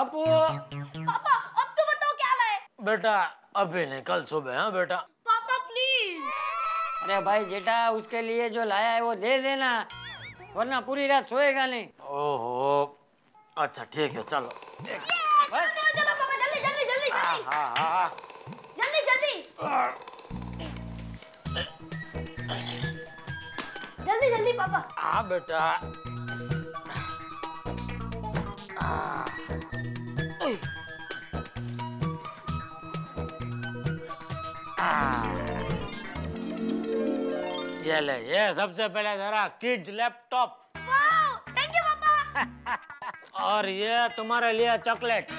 टप्पू पापा अब तो बताओ क्या लाए बेटा अभी नहीं कल सुबह हाँ बेटा। पापा प्लीज़ अरे भाई जेठा उसके लिए जो लाया है वो दे देना वरना पूरी रात सोएगा नहीं। ओहो। अच्छा ठीक है चलो। चलो चलो पापा जल्दी जल्दी जल्दी जल्दी। हाँ हाँ। जल्दी जल्दी। जल्दी जल्दी पापा। हाँ बेटा। ये ले ये सबसे पहले जरा किड्स लैपटॉप थैंक यू पापा और ये तुम्हारे लिए चॉकलेट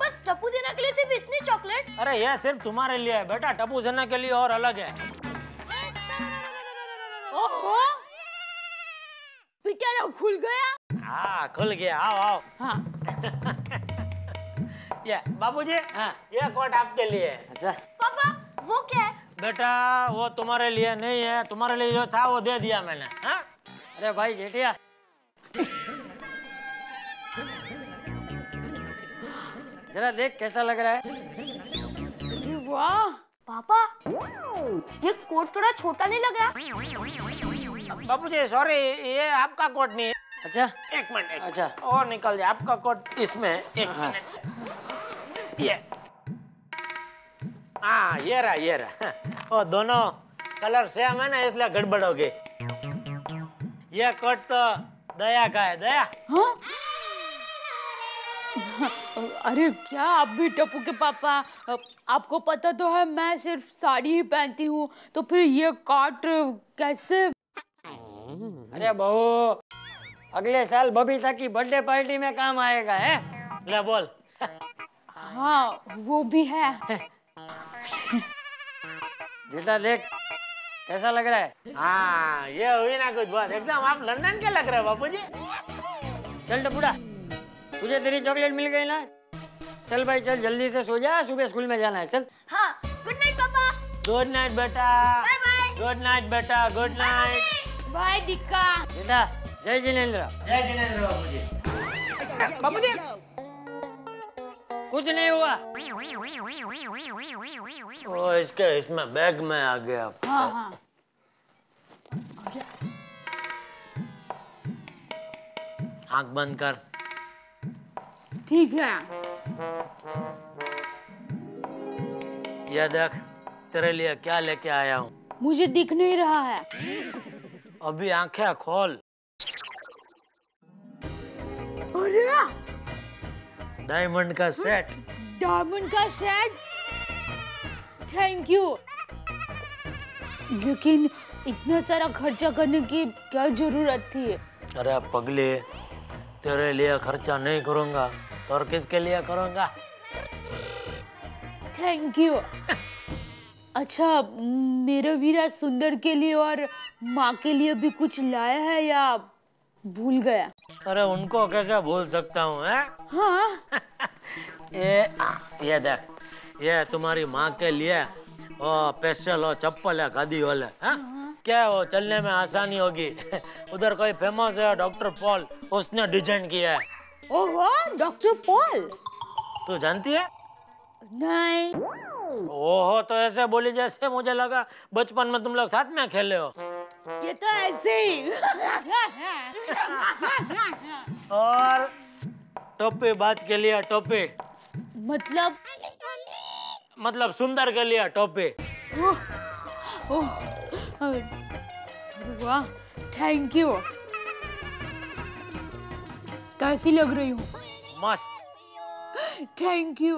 बस टप्पू देना के लिए सिर्फ़ इतनी चॉकलेट अरे ये सिर्फ़ तुम्हारे लिए है बेटा टप्पू सेना के लिए और अलग है। ओहो! पिटारा खुल गया। हाँ खुल गया आओ आओ। हाँ। ये बाबूजी हाँ। ये कोट आपके लिए अच्छा। वो क्या है? बेटा वो तुम्हारे लिए नहीं है। तुम्हारे लिए जो था वो दे दिया मैंने। हाँ? अरे भाई जेठिया। जरा देख कैसा लग रहा है। वाह! पापा ये कोट थोड़ा छोटा नहीं लग रहा? बाबूजी सॉरी ये आपका कोट नहीं है। अच्छा। एक मिनट अच्छा। और निकल जाए आपका कोट इसमें एक मिनट। ये। हाँ ये रहा ये रहा। वो दोनों कलर सेम है ना इसलिए गड़बड़ हो गई। ये कोट तो दया का है दया। हाँ? अरे क्या आप भी टप्पू के पापा? आपको पता तो है मैं सिर्फ़ साड़ी ही पहनती हूँ। तो फिर ये काट कैसे? अरे बहू अगले साल बबीता की बर्थडे पार्टी में काम आएगा है? ले बोल। हाँ वो भी है। जेठा देख कैसा लग रहा है? हाँ ये हुई ना कुछ बात एकदम आप लंदन के लग रहे हो बापूजी। चल टपुड़ा तुझे तेरी चॉकलेट मिल गई ना? चल भाई चल जल्दी से सो जा सुबह स्कूल में जाना है चल। हाँ गुड नाइट पापा। गुड नाइट बेटा। बाय बाय गुड नाइट बेटा गुड नाइट बाय दिक्का बेटा जय जिनेन्द्र। जय जिनेन्द्र बाबूजी बाबूजी कुछ नहीं हुआ। ओ इसके इसमें बैग में आ गया। हाँ हाँ। आँख बंद कर। ठीक है। ये देख तेरे लिए क्या लेके आया हूँ। मुझे दिख नहीं रहा है। अभी आँखें खोल। अरे! डायमंड का सेट डायमंड का सेट थैंक यू लेकिन इतना सारा खर्चा करने की क्या ज़रूरत थी? अरे पगले तेरे लिए खर्चा नहीं करूँगा तो और किसके लिए करूँगा? थैंक यू अच्छा मेरा वीरा सुंदर के लिए और माँ के लिए भी कुछ लाया है या भूल गया। अरे उनको कैसे भूल सकता हूँ हाँ? ये ये देख ये तुम्हारी माँ के लिए ओ स्पेशल हो चप्पल है खादी वाले हैं? क्या है वो चलने में आसानी होगी? उधर कोई फ़ेमस है डॉक्टर पॉल उसने डिज़ाइन किया है। ओहो डॉक्टर पॉल तू जानती है? नहीं। ओहो तो ऐसे बोली जैसे मुझे लगा बचपन में तुम लोग साथ में खेले हो। ये तो ऐसे ही। और टोपी बाज के लिए टोपी। मतलब? मतलब सुंदर के लिए टोपी। वाह थैंक यू कैसी लग रही हूँ? मस्त। थैंक यू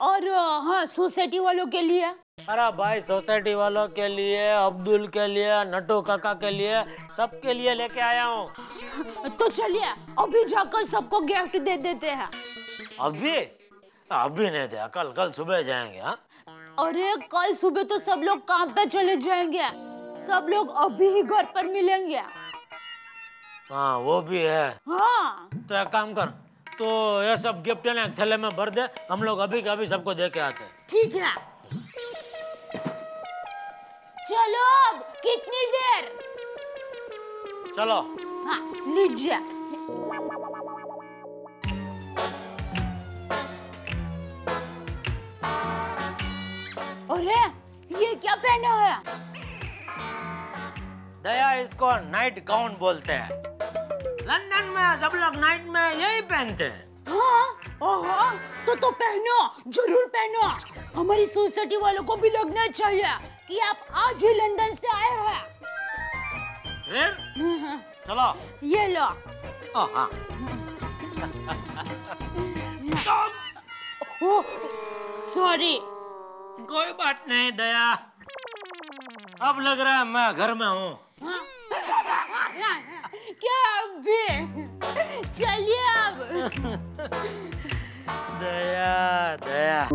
और हाँ सोसाइटी वालों के लिए? अरे भाई सोसाइटी वालों के लिए अब्दुल के लिए नटू काका के लिए सबके लिए लेके आया हूँ। तो चलिए अभी जाकर सबको गिफ्ट दे देते हैं। अभी? अभी नहीं दिया कल कल सुबह जाएँगे हाँ? अरे कल सुबह तो सब लोग काम पे चले जाएँगे। सब लोग अभी ही घर पर मिलेंगे। हाँ वो भी है। हाँ। तो एक काम कर तो ये सब गिफ्ट है ना थैले में भर दे हम लोग अभी के अभी सबको दे के आते हैं। ठीक है। चलो अब कितनी देर? चलो। हाँ लीजिए। अरे ये क्या पहना है? दया इसको नाइट गाउन बोलते हैं। लंदन में सब लोग नाइट में यही पहनते हैं। हाँ? ओहो तो तो पहनो ज़रूर पहनो। हमारी सोसाइटी वालों को भी लगना चाहिए। कि आप आज ही लंदन से आए हैं। फिर? चलो। ये लो। ओ हाँ। सॉरी। कोई बात नहीं दया। अब लग रहा है मैं घर में हूँ। क्या अभी चलिए अब। दया दया।